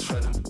treading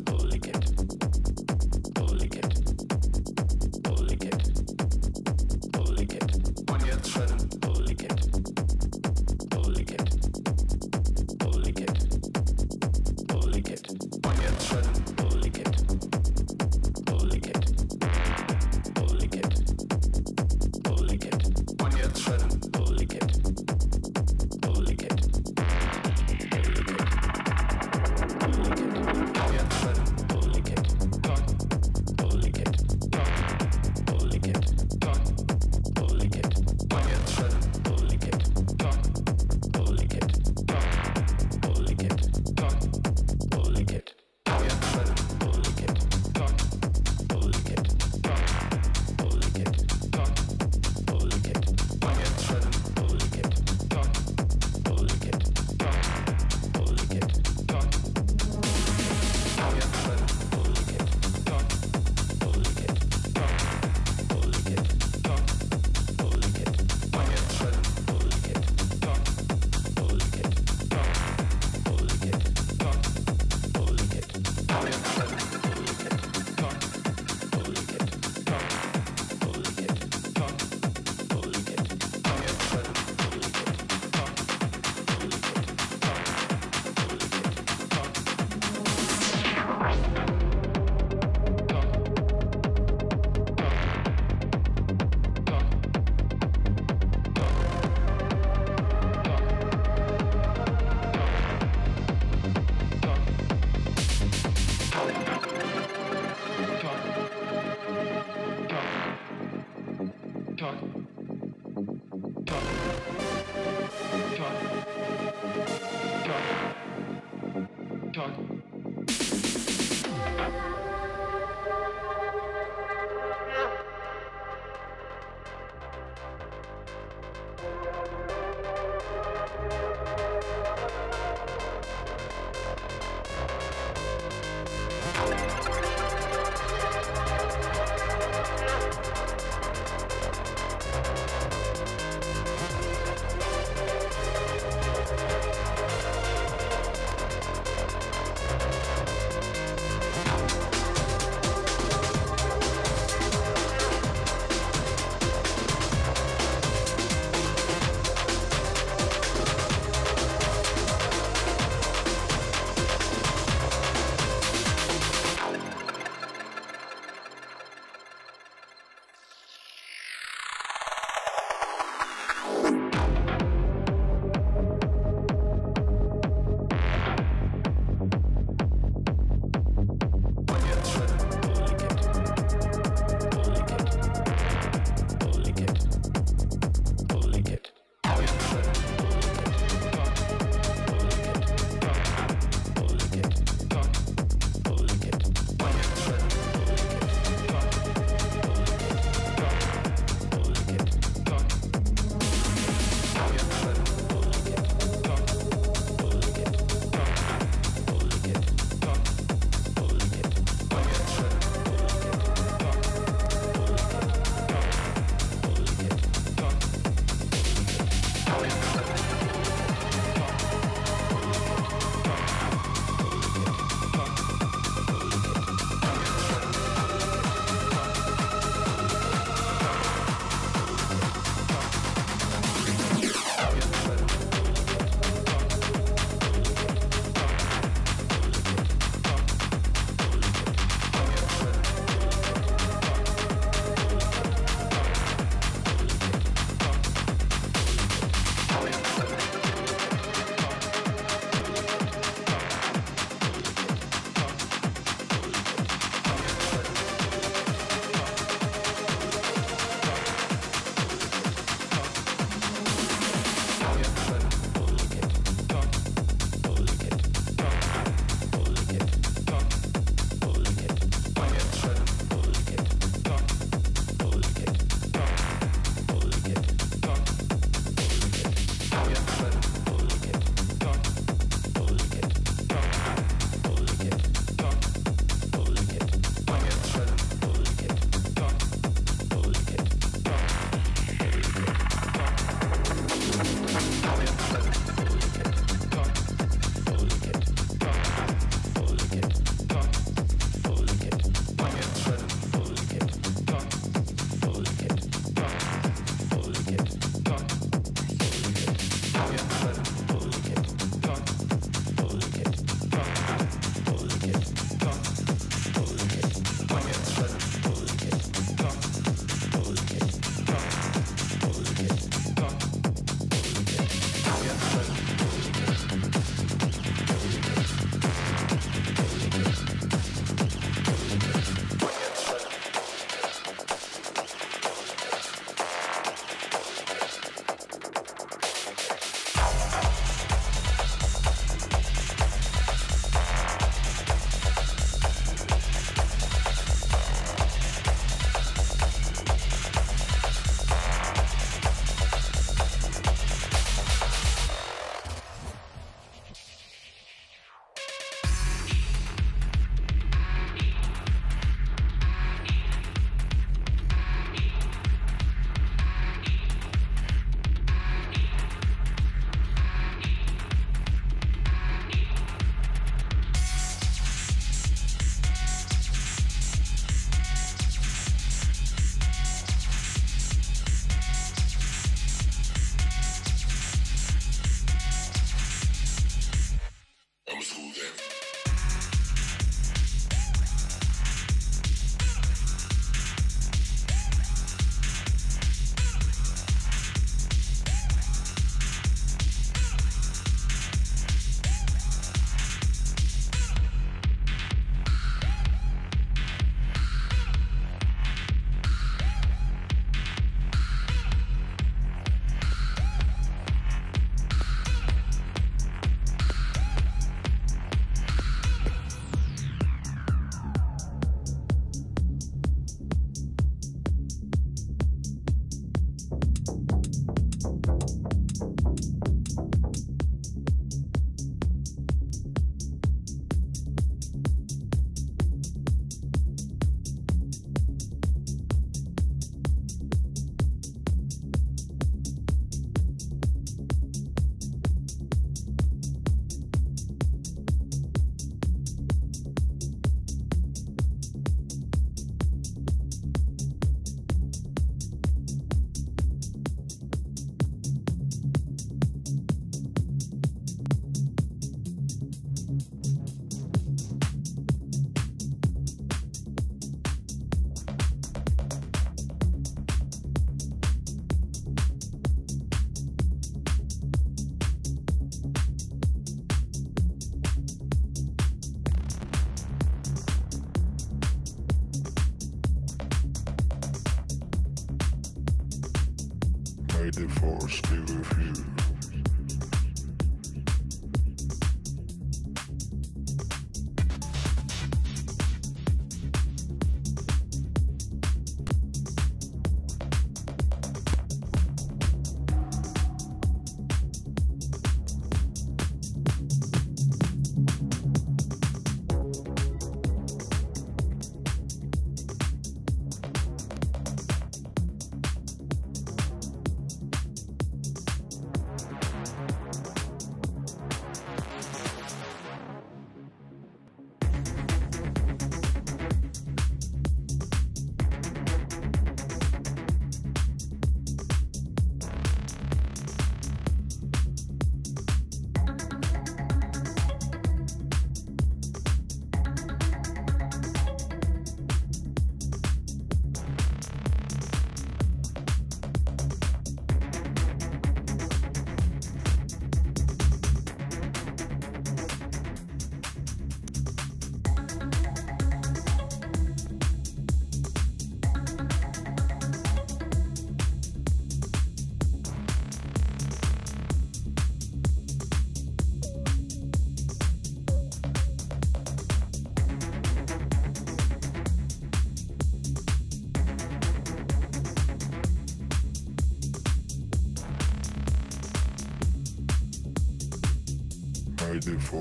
I divorce be with you.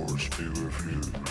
forest be with you.